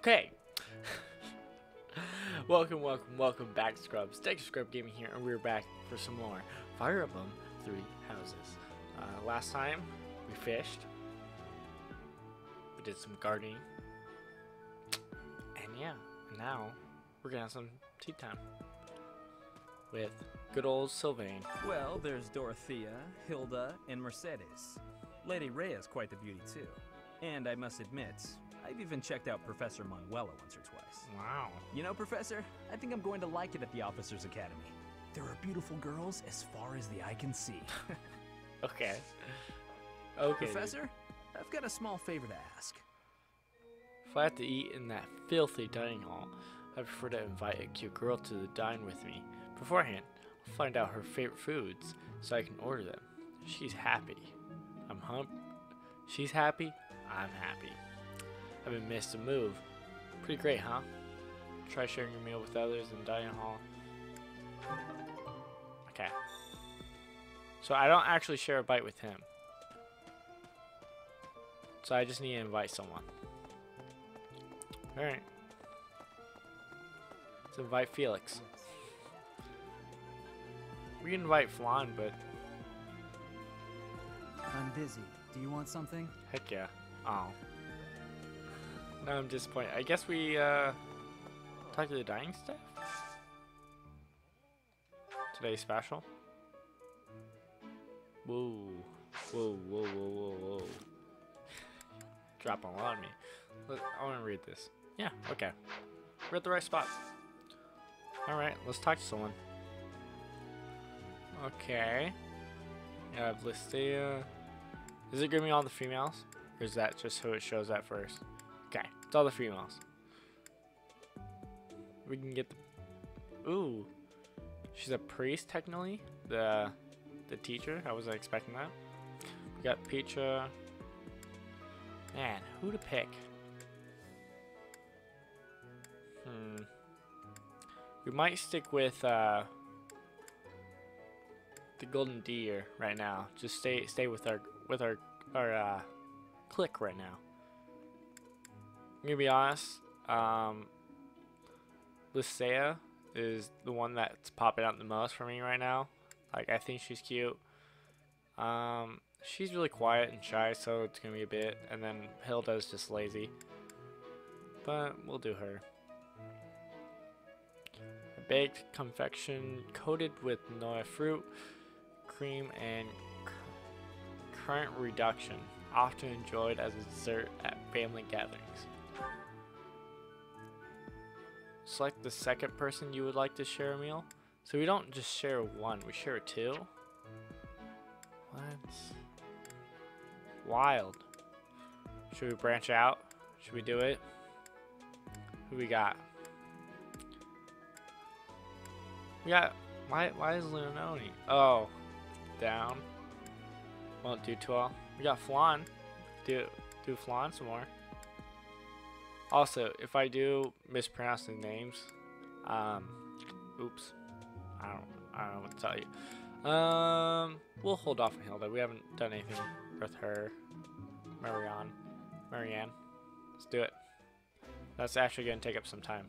Okay. welcome, welcome, welcome back, Scrubs. Deku Scrub Gaming here, and we're back for some more Fire Emblem Three Houses. Uh, last time, we fished. We did some gardening. And yeah, now we're gonna have some tea time. With good old Sylvain. Well, there's Dorothea, Hilda, and Mercedes. Lady Rhea's quite the beauty too. And I must admit, I've even checked out Professor Manuela once or twice. Wow. You know, Professor, I think I'm going to like it at the Officers Academy. There are beautiful girls as far as the eye can see. Okay. Okay. Professor, I've got a small favor to ask. If I have to eat in that filthy dining hall, I prefer to invite a cute girl to dine with me. Beforehand, I'll find out her favorite foods so I can order them. She's happy. I'm hump. She's happy. I'm happy. I've been missed a move. Pretty great, huh? Try sharing your meal with others in dining hall. Okay. So I don't actually share a bite with him. So I just need to invite someone. Alright. Let's invite Felix. We can invite Flan, but I'm busy. Do you want something? heck yeah. Oh. No, I'm disappointed. I guess we, uh, talk to the dying staff? Today's special? Whoa. Whoa, whoa, whoa, whoa, whoa. Dropping a lot on me. Let- I want to read this. Yeah, okay. We're at the right spot. Alright, let's talk to someone. Okay. Yeah, I have Listea. Is it giving me all the females? Or is that just who it shows at first? It's all the females. We can get the. Ooh. She's a priest, technically. The the teacher. I wasn't expecting that. We got Petra. Man, who to pick? Hmm. We might stick with uh, the golden deer right now. Just stay stay with our with our our uh, clique right now. I'm gonna be honest. Um, is the one that's popping out the most for me right now. Like I think she's cute. Um, she's really quiet and shy, so it's gonna be a bit. And then Hilda's just lazy. But we'll do her. A baked confection coated with Noa fruit, cream, and cur- currant reduction, often enjoyed as a dessert at family gatherings. Select the second person you would like to share a meal. So we don't just share one, we share two. What? Wild. Should we branch out? Should we do it? Who we got? We got. Why? Why is Leononi? Oh, down. Won't do too well. We got Flan. Do do Flan some more. Also, if I do mispronounce the names, um, oops, I don't, I don't know what to tell you. Um, we'll hold off on Hilda. We haven't done anything with her. Marianne, Marianne, let's do it. That's actually gonna take up some time.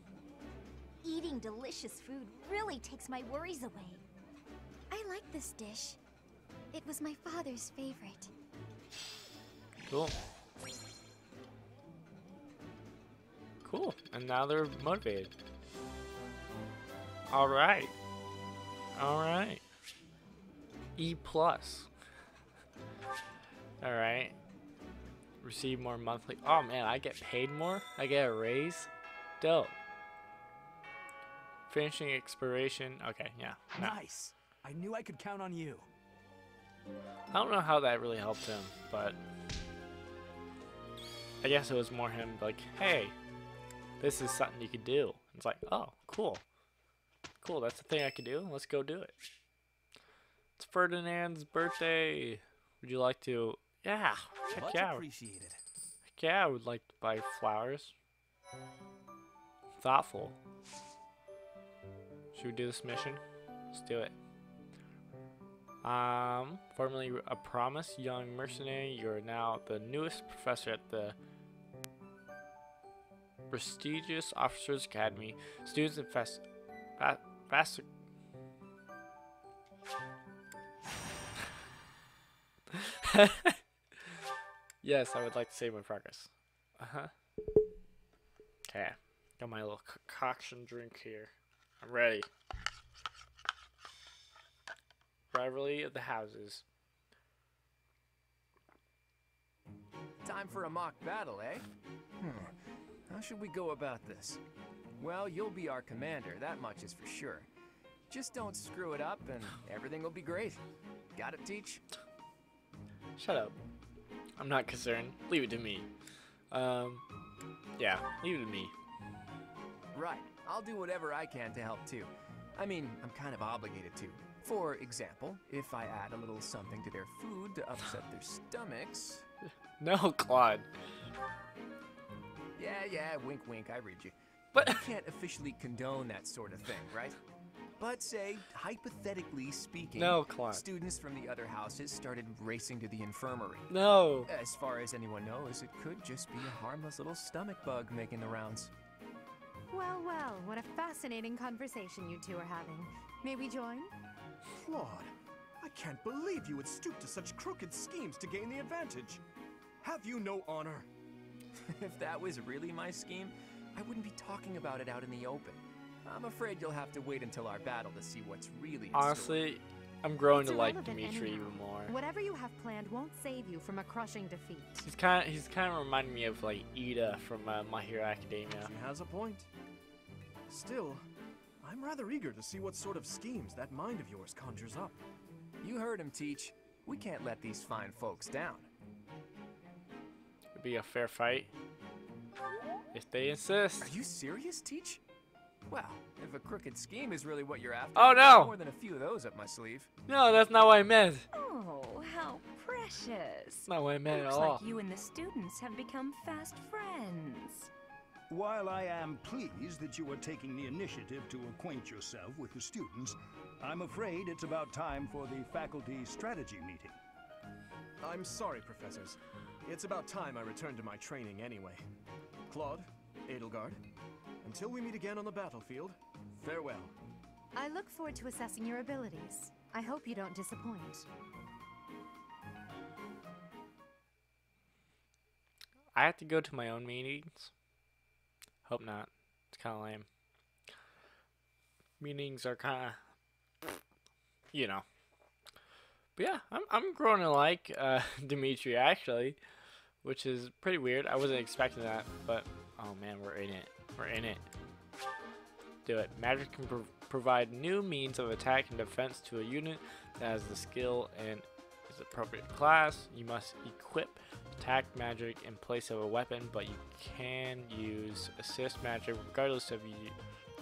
Eating delicious food really takes my worries away. I like this dish. It was my father's favorite. Cool. Cool. And now they're motivated. All right. All right. E plus. All right. Receive more monthly. Oh man, I get paid more. I get a raise. Dope. Finishing expiration. Okay, yeah. No. Nice. I knew I could count on you. I don't know how that really helped him, but I guess it was more him like, hey, this is something you could do. It's like, oh, cool. Cool, that's the thing I could do. Let's go do it. It's Ferdinand's birthday. Would you like to? Yeah, heck Much yeah. appreciated. Heck yeah, I would like to buy flowers. Thoughtful. Should we do this mission? Let's do it. Um, formerly a promised young mercenary, you're now the newest professor at the prestigious Officers Academy. Students and fast, fa- fast. yes, I would like to save my progress. Uh huh. Okay, got my little concoction drink here. I'm ready. Rivalry of the houses. Time for a mock battle, eh? Hmm. How should we go about this? Well, you'll be our commander, that much is for sure. Just don't screw it up and everything will be great. Got it, Teach? Shut up. I'm not concerned. Leave it to me. Um, yeah, leave it to me. Right. I'll do whatever I can to help too. I mean, I'm kind of obligated to. For example, if I add a little something to their food to upset their stomachs. No, Claude. Yeah, yeah, wink, wink, I read you. But You can't officially condone that sort of thing, right? But say, hypothetically speaking, no, Claude. students from the other houses started racing to the infirmary. No. As far as anyone knows, it could just be a harmless little stomach bug making the rounds. Well, well, what a fascinating conversation you two are having. May we join? Claude, I can't believe you would stoop to such crooked schemes to gain the advantage. Have you no honor? if that was really my scheme, I wouldn't be talking about it out in the open. I'm afraid you'll have to wait until our battle to see what's really in store. Honestly, I'm growing It's to like Dimitri anyhow. even more. Whatever you have planned won't save you from a crushing defeat. He's kind of he's kind of reminding me of like Iida from uh, My Hero Academia. She has a point. Still, I'm rather eager to see what sort of schemes that mind of yours conjures up. You heard him, Teach. We can't let these fine folks down. It'd be a fair fight if they insist. Are you serious, Teach? Well, if a crooked scheme is really what you're after, Oh, no! more than a few of those up my sleeve. No, that's not what I meant. Oh, how precious. That's not what I meant at all. like you and the students have become fast friends. While I am pleased that you are taking the initiative to acquaint yourself with the students, I'm afraid it's about time for the faculty strategy meeting. I'm sorry, professors. It's about time I returned to my training anyway. Claude, Edelgard, until we meet again on the battlefield, farewell. I look forward to assessing your abilities. I hope you don't disappoint. I have to go to my own meetings. Hope not. It's kind of lame. Meetings are kind of, you know. But yeah, I'm I'm growing to like uh, Dimitri actually, which is pretty weird. I wasn't expecting that, but oh man, we're in it. We're in it. Do it. Magic can pro- provide new means of attack and defense to a unit that has the skill and is appropriate class. You must equip attack magic in place of a weapon, but you can use assist magic regardless of y-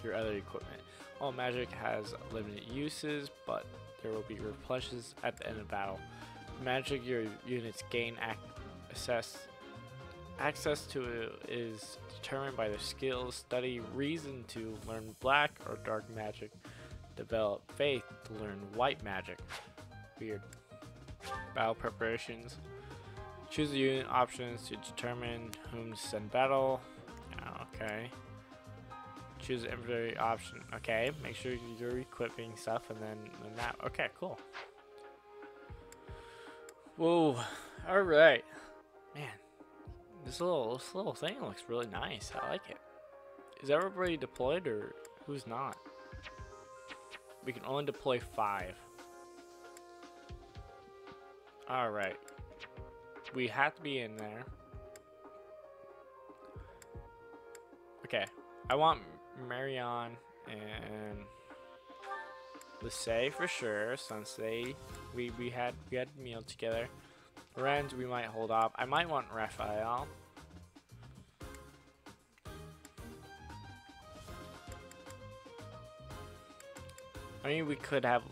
your other equipment. All magic has limited uses, but there will be replenishes at the end of battle. Magic your units gain ac- access access to is determined by their skills. Study reason to learn black or dark magic. Develop faith to learn white magic. Weird. Battle preparations. Choose the unit options to determine whom to send battle. Ah, Okay. Choose inventory option. Okay, make sure you're equipping stuff and then, that. Okay, cool. Whoa. Alright. Man. This little this little thing looks really nice. I like it. Is everybody deployed or who's not? We can only deploy five. Alright. We have to be in there. Okay. I want Marion and Lissay for sure, they we, we had we had meal together. Lorenz we might hold off. I might want Raphael. I mean we could have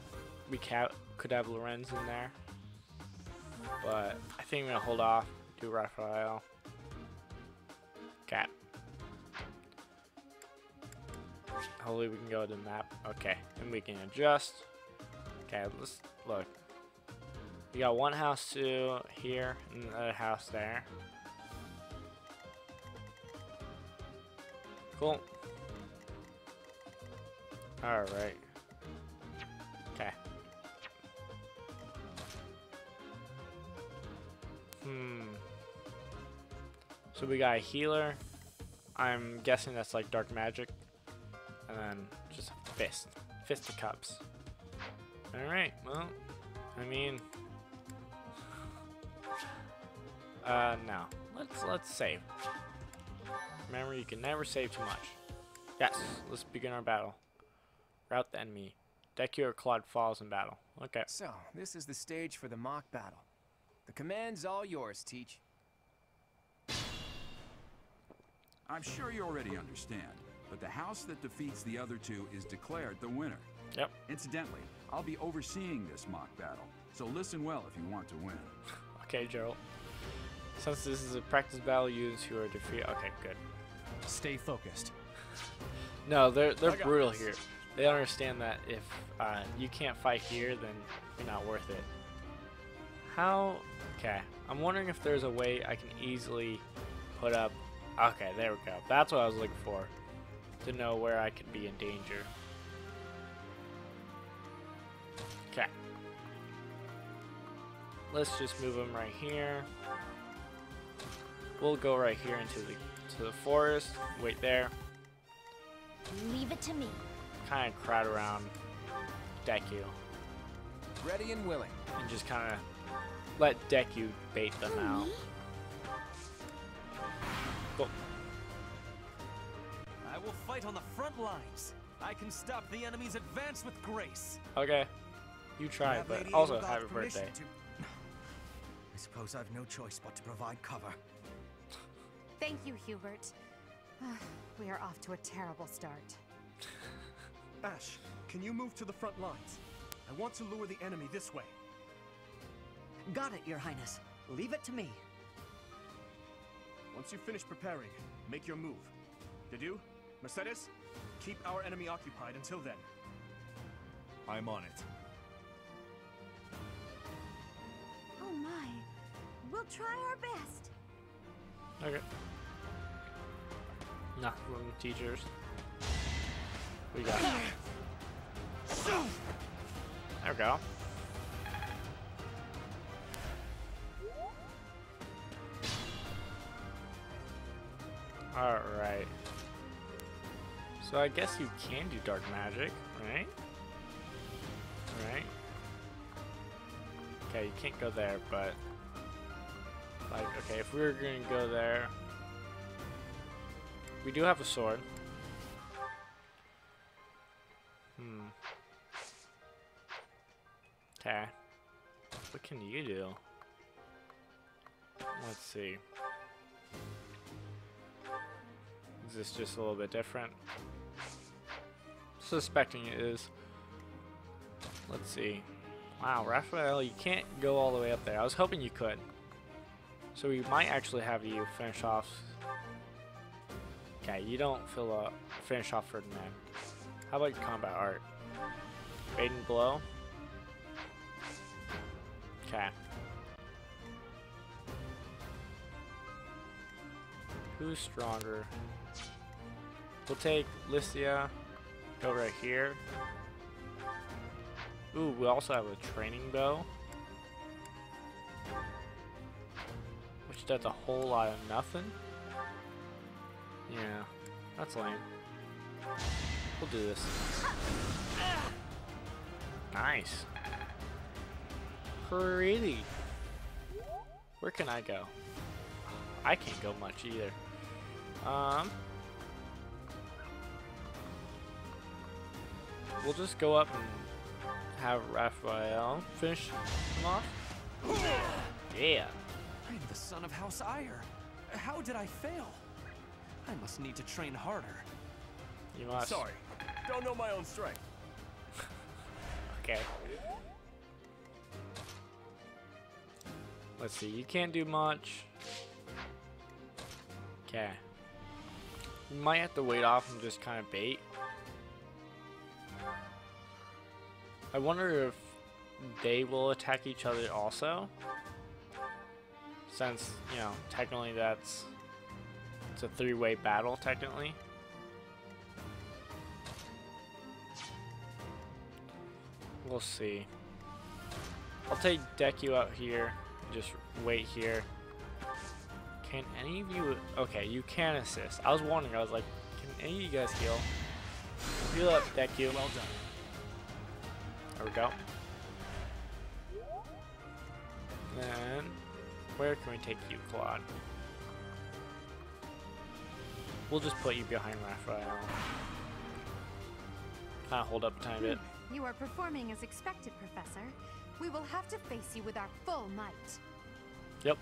we ca- could have Lorenz in there. But I think I'm gonna hold off, do Raphael. Hopefully we can go to the map. Okay, and we can adjust. Okay, let's look. We got one house to here and another house there. Cool. Alright. Okay. Hmm. So we got a healer. I'm guessing that's like dark magic. And then just a fist. Fist of cups. Alright, well, I mean Uh no. Let's let's save. Remember you can never save too much. Yes, let's begin our battle. Rout the enemy. Deku or Claude falls in battle. Okay. So, this is the stage for the mock battle. The command's all yours, Teach. I'm sure you already understand, but the house that defeats the other two is declared the winner. Yep. Incidentally, I'll be overseeing this mock battle, so listen well if you want to win. Okay, Gerald. Since this is a practice battle, use who are defeated. Okay, good. Stay focused. No, they're they're brutal this. here. They understand that if uh, you can't fight here, then you're not worth it. How? Okay, I'm wondering if there's a way I can easily put up. Okay, there we go. That's what I was looking for. To know where I could be in danger. Okay. Let's just move them right here. We'll go right here into the to the forest. Wait there. Leave it to me. Kind of crowd around Deku Ready and willing. and just kind of let Deku bait them out. Cool. I will fight on the front lines. I can stop the enemy's advance with grace. Okay. You try, but Lady also happy birthday. to- I suppose I've no choice but to provide cover. Thank you, Hubert. we are off to a terrible start. Ash, can you move to the front lines? I want to lure the enemy this way. Got it, Your Highness. Leave it to me. Once you finish preparing, make your move. Did you? Mercedes? Keep our enemy occupied until then. I'm on it. Oh my. We'll try our best. Okay. Not from teachers. We got. it. There we go. Alright. So I guess you can do dark magic, right? Right? Okay, you can't go there, but... Like, okay, if we were gonna go there... We do have a sword. Hmm. Okay. What can you do? Let's see. Is this just a little bit different? Suspecting it is. Let's see. Wow, Raphael, you can't go all the way up there. I was hoping you could. So we might actually have you finish off. Okay, you don't fill up. Finish off Ferdinand. How about combat art? Fading Blow. Okay. Who's stronger? We'll take Lycia. Go right here. Ooh, we also have a training bow. Which does a whole lot of nothing. Yeah, that's lame. We'll do this. Nice. Pretty. Where can I go? I can't go much either. Um, we'll just go up and have Raphael finish him off. Yeah. I'm the son of House Aegir. How did I fail? I must need to train harder. You must. Sorry. Don't know my own strength. Okay. Let's see. You can't do much. Okay. You might have to wait off and just kind of bait. I wonder if they will attack each other also. Since, you know, technically that's it's a three-way battle technically. We'll see. I'll take Deku out here. Just wait here. Can any of you... Okay, you can assist. I was wondering. I was like, can any of you guys heal? Heal up, Deku. Well done. We go. Then, where can we take you, Claude? We'll just put you behind Raphael. Kind of hold up a tiny bit. Hmm, you are performing as expected, Professor. We will have to face you with our full might. Yep.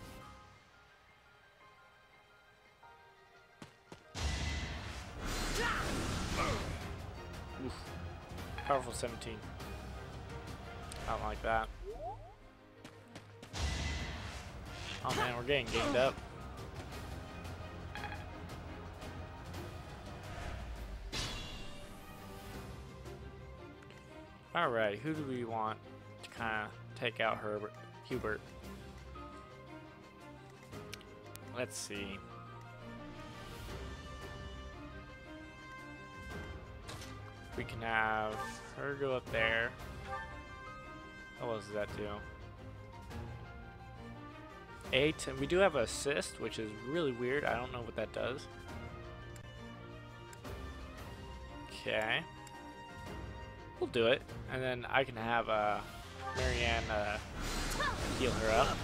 Oof. Powerful 17. Don't like that. Oh man, we're getting gamed up. Alright, who do we want to kind of take out Herbert, Hubert? Let's see. We can have her go up there. What does that do? Eight, and we do have a assist, which is really weird. I don't know what that does. Okay. We'll do it, and then I can have uh, Marianne uh, heal her up.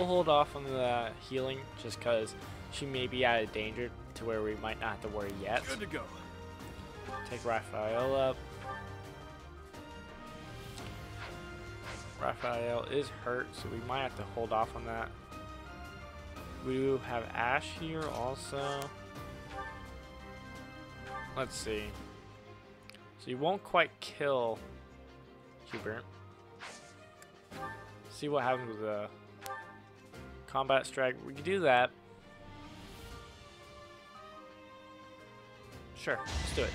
We'll hold off on the healing just because she may be out of danger to where we might not have to worry yet. Good to go. Take Raphael up. Raphael is hurt, so we might have to hold off on that. We do have Ash here also. Let's see. So you won't quite kill Hubert. See what happens with the combat strike. We can do that. Sure, let's do it.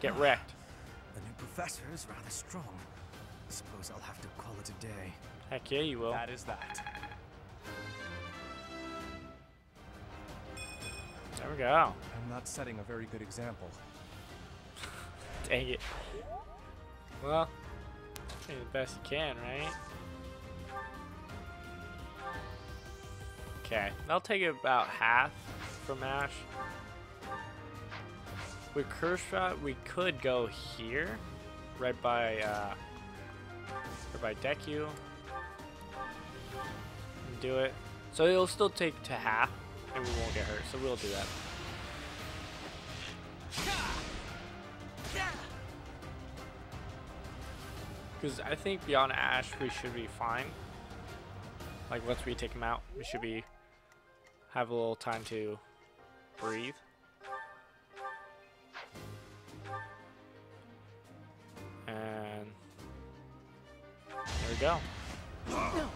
Get wrecked. The new professor is rather strong. I Suppose I'll have to call it a day. Heck yeah, you will. That is that. There we go. I'm not setting a very good example. Dang it. Well, the best you can, right? Okay, that'll take about half from Ash. With Curved Shot, we could go here, right by, uh, right by Deku. Do it. So it'll still take to half, and we won't get hurt, so we'll do that. Because I think beyond Ash, we should be fine. Like, once we take him out, we should be have a little time to breathe. And there we go.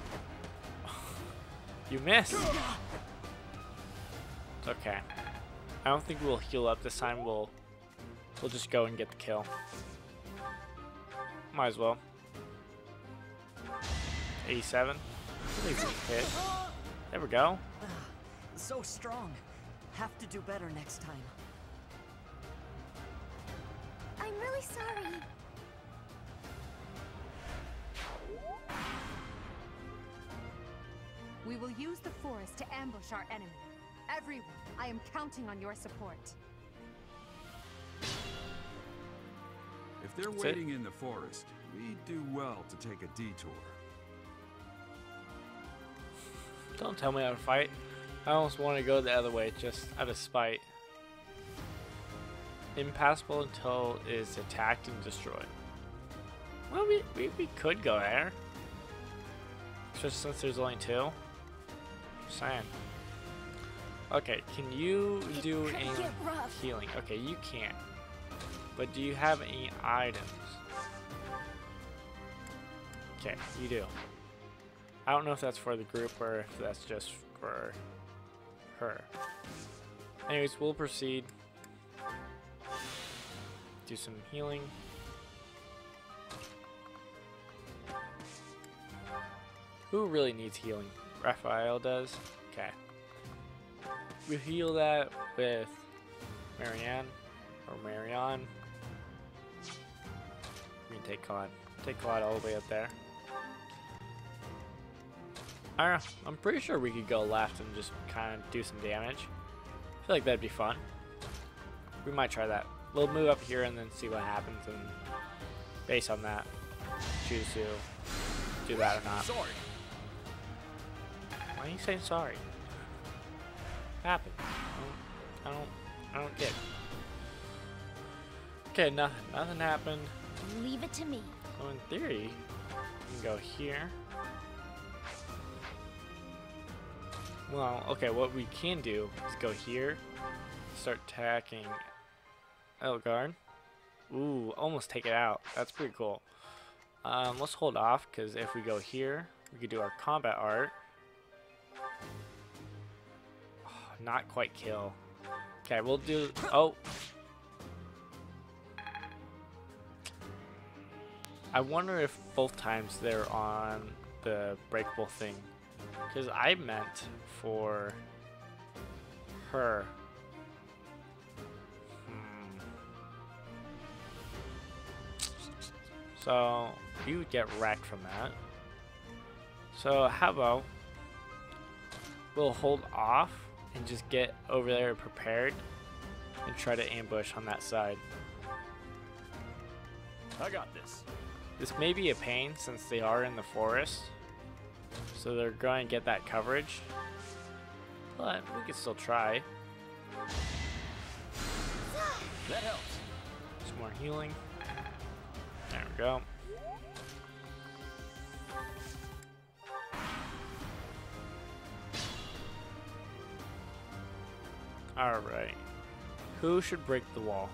you missed. Okay. I don't think we'll heal up this time. We'll we'll just go and get the kill. Might as well. 87. Really good hit. There we go. So strong. Have to do better next time. I'm really sorry. We will use the forest to ambush our enemy. Everyone, I am counting on your support. If they're That's it. waiting in the forest, we do well to take a detour. Don't tell me how to fight. I almost want to go the other way, just out of spite. Impassable until it is attacked and destroyed. Well, we, we, we could go there. Just since there's only two. Just saying. Okay, can you do any healing? Okay, you can't. But do you have any items? Okay, you do. I don't know if that's for the group or if that's just for her. Anyways, we'll proceed. Do some healing. Who really needs healing? Raphael does? Okay. We heal that with Marianne or Marianne. We can take Claude. Take Claude all the way up there. I don't know. I'm pretty sure we could go left and just kind of do some damage. I feel like that'd be fun. We might try that. We'll move up here and then see what happens and based on that, choose to do that or not. Sorry. Why are you saying sorry? Happened. I don't, I don't, I don't get. It. Okay, nothing, nothing happened. Leave it to me. So in theory, you can go here. Well, okay, what we can do is go here, start attacking Edelgard. Ooh, almost take it out. That's pretty cool. Um, let's hold off, because if we go here, we could do our combat art. Oh, not quite kill. Okay, we'll do... Oh! I wonder if both times they're on the breakable thing. Because I meant for her. Hmm. So, you would get wrecked from that. So, how about we'll hold off and just get over there prepared and try to ambush on that side. I got this. This may be a pain since they are in the forest. So they're going to get that coverage. But we can still try. That helps. Some more healing. There we go. Alright. Who should break the wall?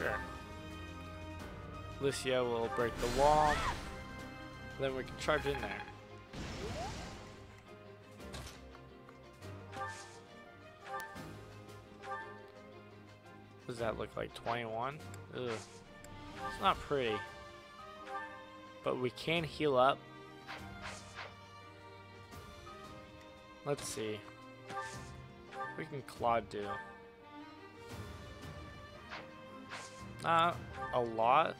Sure. Lucia will break the wall. Then we can charge in there. Does that look like 21? Ugh. It's not pretty. But we can heal up. Let's see. We can Claude do. Not a lot.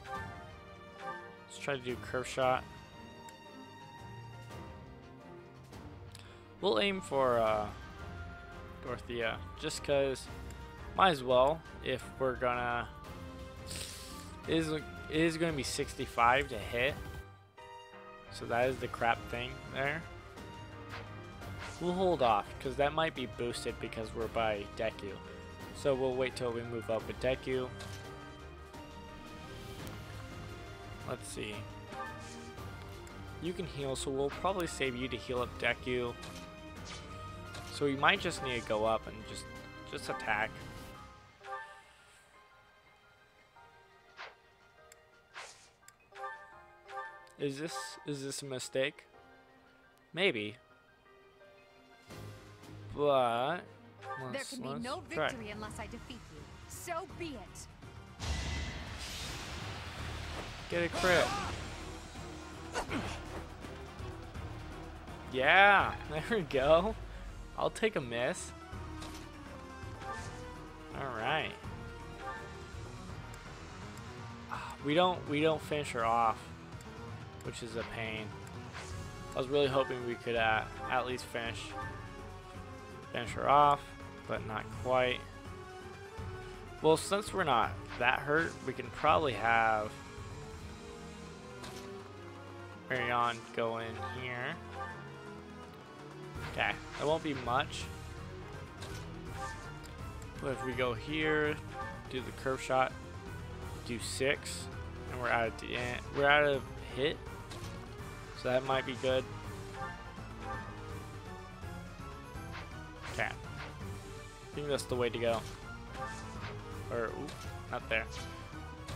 Let's try to do curve shot. We'll aim for uh, Dorothea, just cause might as well if we're gonna. It is it is gonna be 65 to hit, so that is the crap thing there. We'll hold off because that might be boosted because we're by Deku. So we'll wait till we move up with Deku. Let's see. You can heal, so we'll probably save you to heal up Deku. So we might just need to go up and just just attack. Is this is this a mistake? Maybe. But there can be no try. victory unless I defeat you. So be it. Get a crit. Yeah, there we go. I'll take a miss. All right. We don't we don't finish her off, which is a pain. I was really hoping we could uh, at least finish finish her off, but not quite. Well, since we're not that hurt, we can probably have Marion go in here. Okay, that won't be much. But if we go here, do the curve shot, do six, and we're out of the end. we're out of hit, so that might be good. Okay. I think that's the way to go. Or, not there.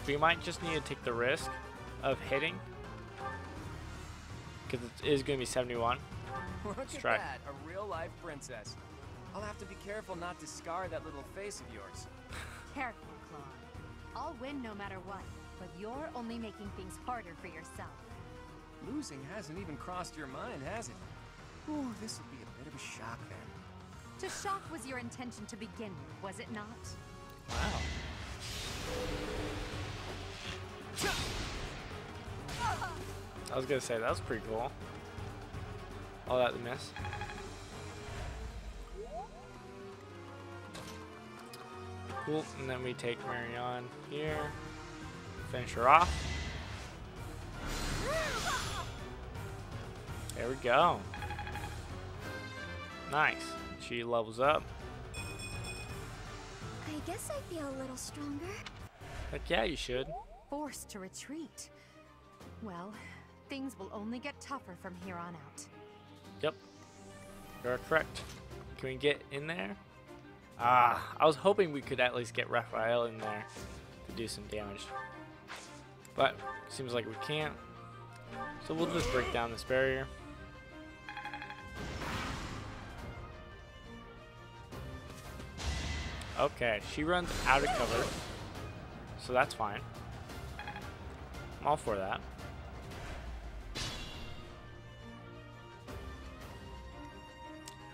We might just need to take the risk of hitting. Because it is going to be 71. Look Let's try. that, a real-life princess. I'll have to be careful not to scar that little face of yours. Careful, Claude. I'll win no matter what, but you're only making things harder for yourself. Losing hasn't even crossed your mind, has it? Ooh, this will be a bit of a shock then. To shock was your intention to begin with, was it not? Wow. I was gonna say that was pretty cool. All that to miss. Cool, and then we take Marion here, finish her off. There we go. Nice. She levels up. I guess I feel a little stronger. Heck yeah, you should. Forced to retreat. Well, things will only get tougher from here on out. Yep. You're correct. Can we get in there? Ah, I was hoping we could at least get Raphael in there to do some damage. But, seems like we can't. So we'll just break down this barrier. Okay, she runs out of cover. So that's fine. I'm all for that.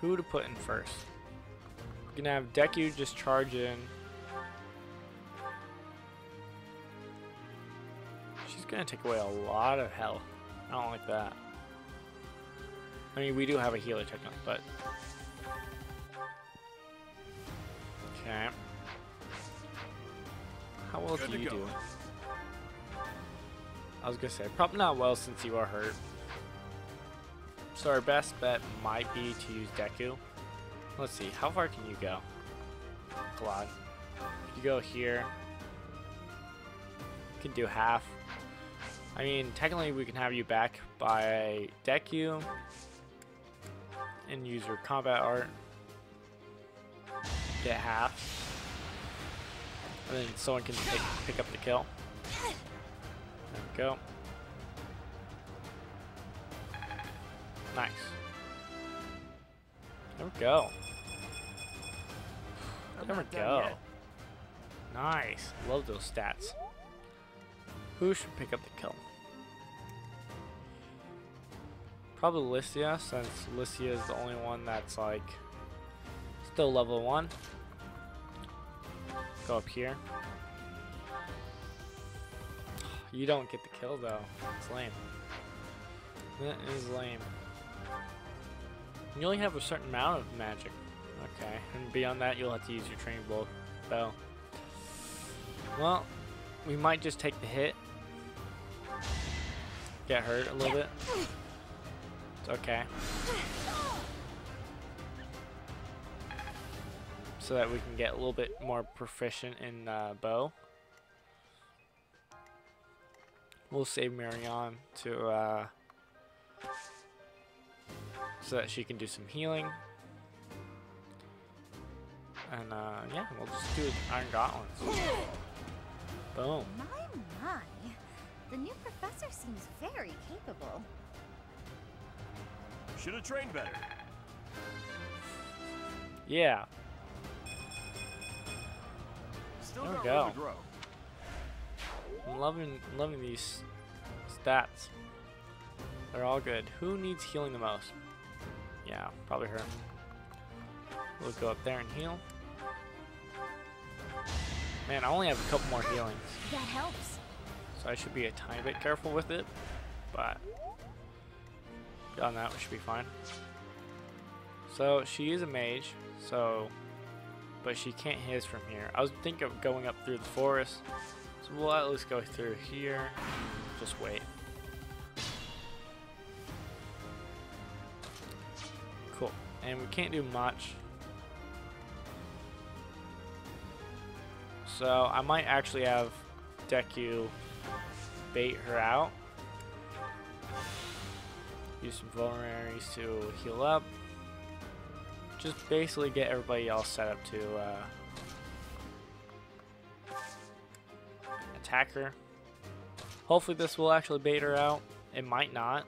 Who to put in first? We're gonna have Deku just charge in. She's gonna take away a lot of health. I don't like that. I mean, we do have a healer technically, but okay. How well Good do you go. do? I was gonna say probably not well since you are hurt. So our best bet might be to use Deku. Let's see, how far can you go? Claude. You go here. You can do half. I mean, technically we can have you back by Deku and use your combat art. Get half. And then someone can pick, pick up the kill. There we go. Nice. There we go. There we go. Nice. Love those stats. Who should pick up the kill? Probably Lycia, since Lycia is the only one that's like still level one. Go up here. You don't get the kill though. It's lame. That is lame. You only have a certain amount of magic. Okay, and beyond that, you'll have to use your training bow. bow. Well, we might just take the hit. Get hurt a little bit. It's okay. So that we can get a little bit more proficient in uh, bow. We'll save Marion to uh, so that she can do some healing. And uh, yeah, we'll just do Iron Gauntlets. Boom. My, my. The new professor seems very capable. Should have trained better. Yeah. Still There we got go. room to grow. I'm loving loving these stats. They're all good. Who needs healing the most? Yeah, probably her. We'll go up there and heal. Man, I only have a couple more healings, That helps. so I should be a tiny bit careful with it. But beyond that, we should be fine. So she is a mage, so but she can't hit us from here. I was thinking of going up through the forest, so we'll at least go through here. Just wait. And we can't do much. So I might actually have Deku bait her out. Use some vulneraries to heal up. just basically get everybody all set up to uh, attack her. Hopefully this will actually bait her out. It might not.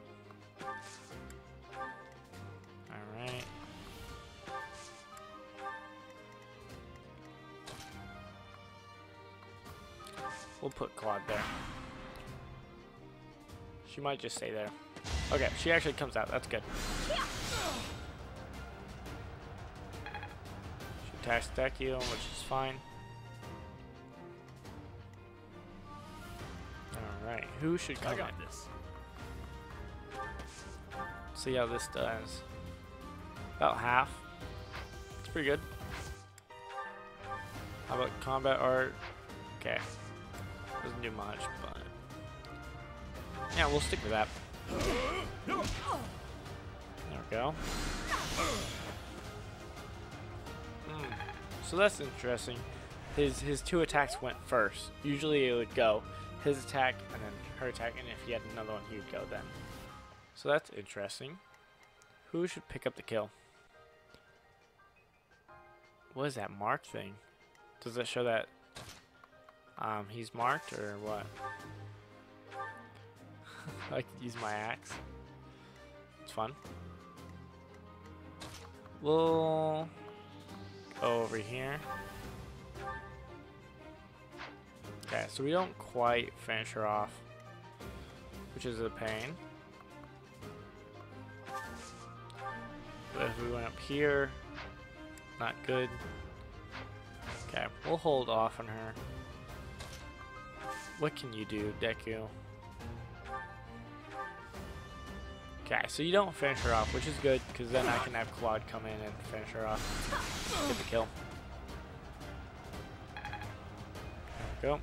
We'll put Claude there. She might just stay there. Okay, she actually comes out. That's good. She attacks Deku, which is fine. Alright, who should come I got in? this. See how this does. About half. It's pretty good. How about combat art? Okay. Doesn't do much, but... Yeah, we'll stick with that. There we go. Hmm. So that's interesting. His his two attacks went first. Usually it would go his attack and then her attack, and if he had another one, he would go then. So that's interesting. Who should pick up the kill? What is that mark thing? Does it show that um, he's marked or what? I could use my axe. It's fun. We'll go over here. Okay, so we don't quite finish her off, which is a pain. But if we went up here, not good. Okay, we'll hold off on her. What can you do, Deku? Okay, so you don't finish her off, which is good, because then I can have Claude come in and finish her off. Get the kill. There we go.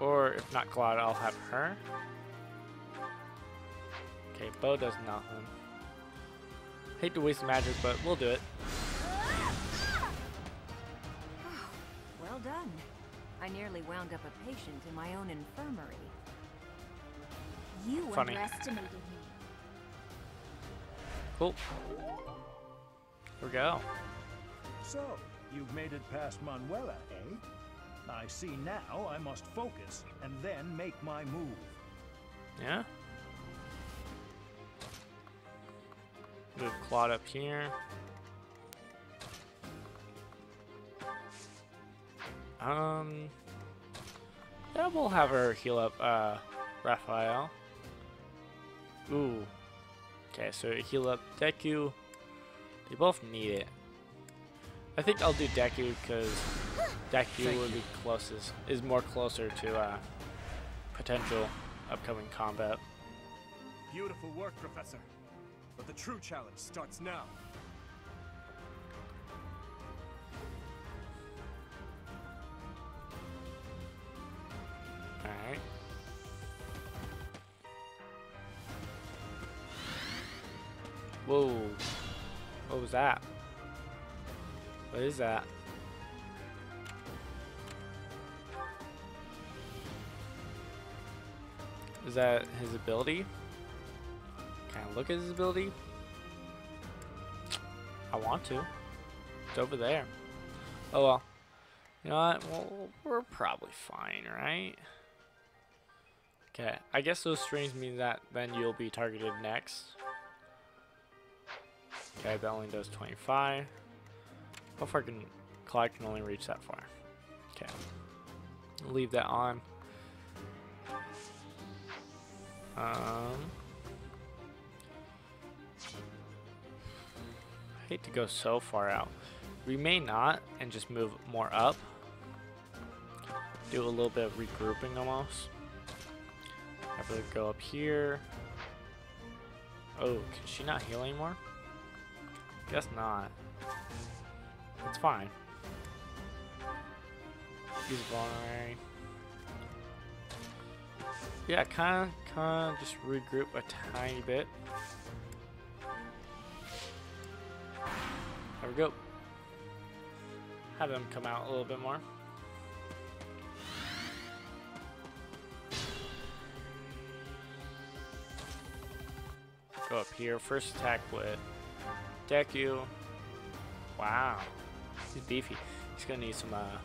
Or if not Claude, I'll have her. Okay, Bo does nothing. Hate to waste magic, but we'll do it. Done. I nearly wound up a patient in my own infirmary. You Funny. underestimated me. Cool. Here we go. So, you've made it past Manuela, eh? I see now I must focus and then make my move. Yeah. Move Claude up here. Um. Yeah, we'll have her heal up uh, Raphael. Ooh. Okay, so heal up Deku. They both need it. I think I'll do Deku because Deku will be closest, is more closer to uh, potential upcoming combat. Beautiful work, Professor. But the true challenge starts now. Alright. Whoa. What was that? What is that? Is that his ability? Can I look at his ability? I want to. It's over there. Oh well. You know what? Well, we're probably fine, right? Okay, I guess those strings mean that then you'll be targeted next. Okay, that only does 25. How far can Claude can only reach that far? Okay, leave that on. Um, I hate to go so far out. We may not, and just move more up. Do a little bit of regrouping almost. Go up here. Oh, can she not heal anymore? Guess not. It's fine. Use vulnerary. Yeah, kind of, kind of just regroup a tiny bit. There we go. Have them come out a little bit more. Go up here. First attack with Deku. Wow. He's beefy. He's gonna need some uh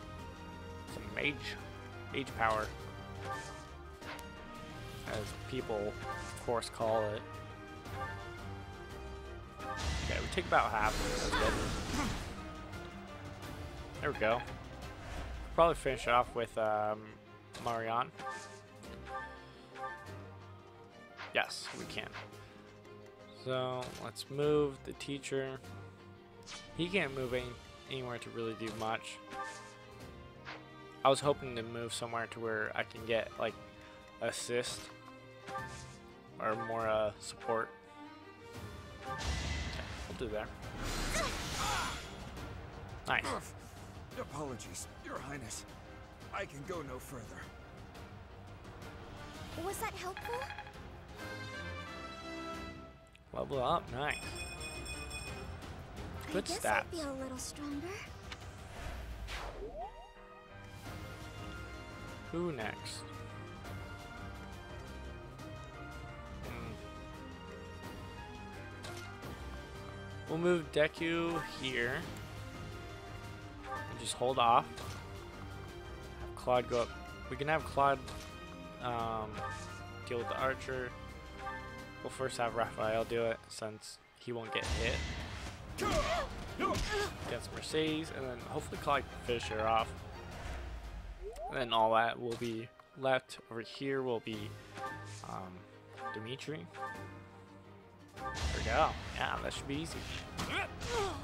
some mage mage power. As people of course call it. Okay, we take about half. There we go. Probably finish it off with um Marianne. Yes, we can. So let's move the teacher. He can't move any, anywhere to really do much. I was hoping to move somewhere to where I can get like assist or more uh, support. Okay, we'll do that. Nice. Apologies, Your Highness. I can go no further. Was that helpful? Level up, nice. Good I guess stats. I feel a little stronger. Who next? Hmm. We'll move Deku here. And just hold off. Have Claude go up. We can have Claude um, deal with the archer. We'll first have Raphael do it since he won't get hit. Against Mercedes, and then hopefully Claude can finish her off. And then all that will be left over here will be um, Dimitri. There we go. Yeah, that should be easy. Oh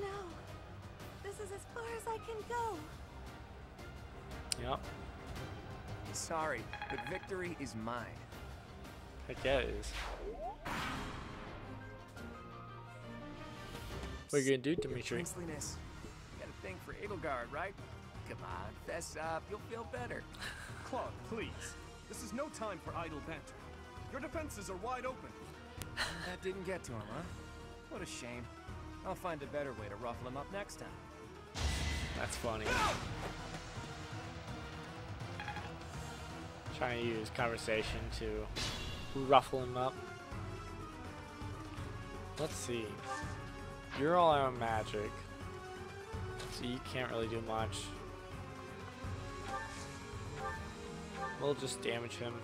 no. This is as far as I can go. Yep. Sorry, but victory is mine. Heck yeah, it is. What are you gonna do, Dimitri? princeliness. You got a thing for Edelgard, right? Come on, fess up. You'll feel better. Claude, please. This is no time for idle banter. Your defenses are wide open. That didn't get to him, huh? What a shame. I'll find a better way to ruffle him up next time. That's funny. Trying to use conversation to ruffle him up. Let's see. You're all out of magic. So you can't really do much. We'll just damage him.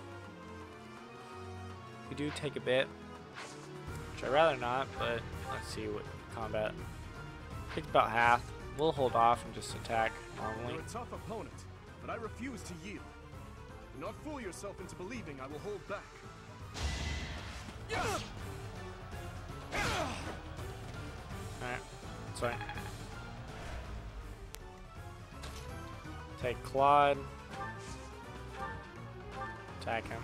We do take a bit. Which I'd rather not, but let's see what combat. Take about half. We'll hold off and just attack normally. You're a tough opponent, but I refuse to yield. Do not fool yourself into believing I will hold back. Alright, sorry. Take Claude. Attack him.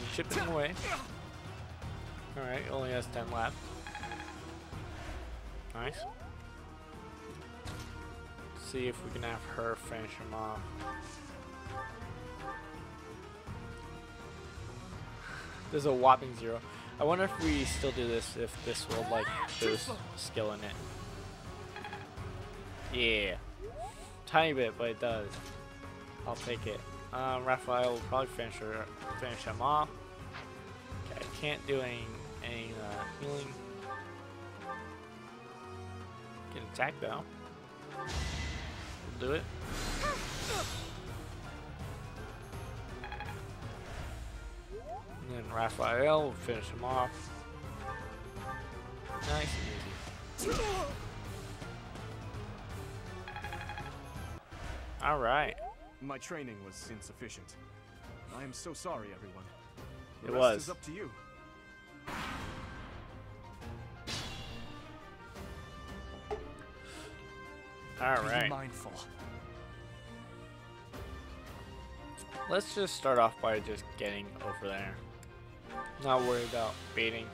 You chip him away. Alright, only has 10 left. Nice. See if we can have her finish him off. There's a whopping zero. I wonder if we still do this, if this will like boost skill in it. Yeah. Tiny bit, but it does. I'll take it. Um, Raphael will probably finish her, finish him off. Okay, I can't do any, any uh, healing. Can attack though. We'll do it. Raphael will finish him off. Nice and easy. Alright. My training was insufficient. I am so sorry, everyone. The It rest was. is up to you. Alright. Be mindful. Let's just start off by just getting over there. Not worried about baiting.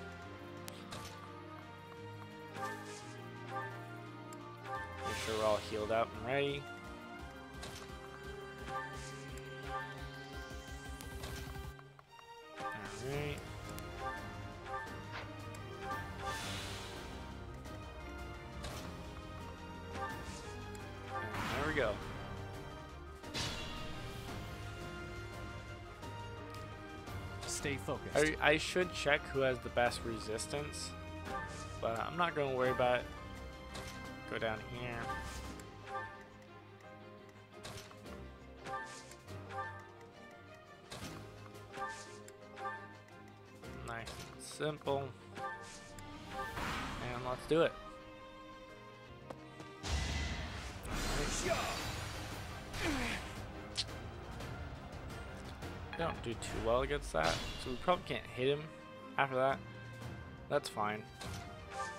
Make sure we're all healed up and ready. Alright. Stay focused. I, I should check who has the best resistance, but I'm not going to worry about it. Go down here. Nice and simple. And let's do it. Don't do too well against that, so we probably can't hit him after that. That's fine.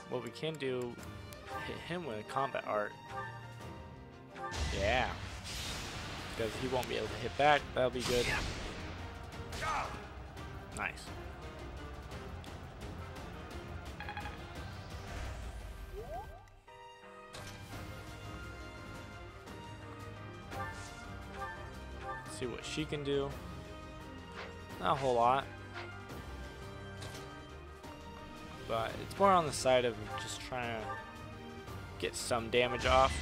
What we can do, hit him with a combat art. Yeah. Because he won't be able to hit back, that'll be good. Nice. see what she can do. Not a whole lot. But it's more on the side of just trying to get some damage off.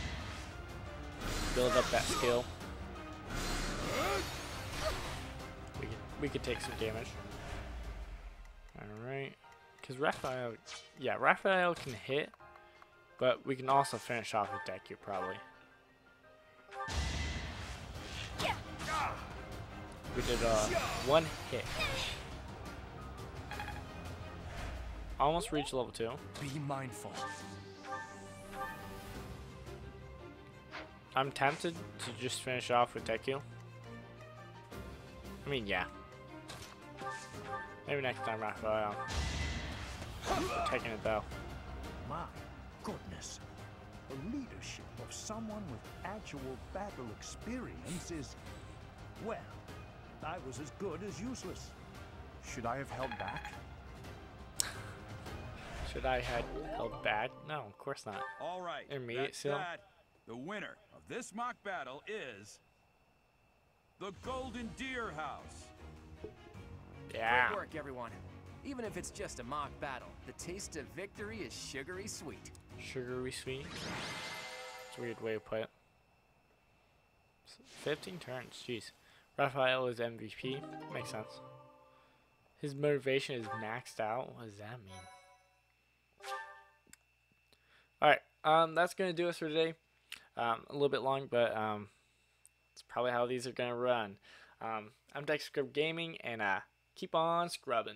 Build up that skill. We could, we could take some damage. Alright. Because Raphael, yeah, Raphael can hit, but we can also finish off with Deku probably. We did uh, one hit. Almost reached level 2. Be mindful. I'm tempted to just finish off with Deku. I mean, yeah. Maybe next time, Raphael. Taking it though. My goodness. The leadership of someone with actual battle experience is, well, I was as good as useless. Should I have held back? Should I had held back? No, of course not. All right. Intermediate that's seal. that. The winner of this mock battle is the Golden Deer House. Yeah. Great work, everyone. Even if it's just a mock battle, the taste of victory is sugary sweet. Sugary sweet. It's a weird way to put it. 15 turns, jeez. Raphael is MVP. Makes sense. His motivation is maxed out. What does that mean? Alright, um, that's going to do us for today. Um, a little bit long, but um, it's probably how these are going to run. Um, I'm Dex Gaming, and uh, keep on scrubbing.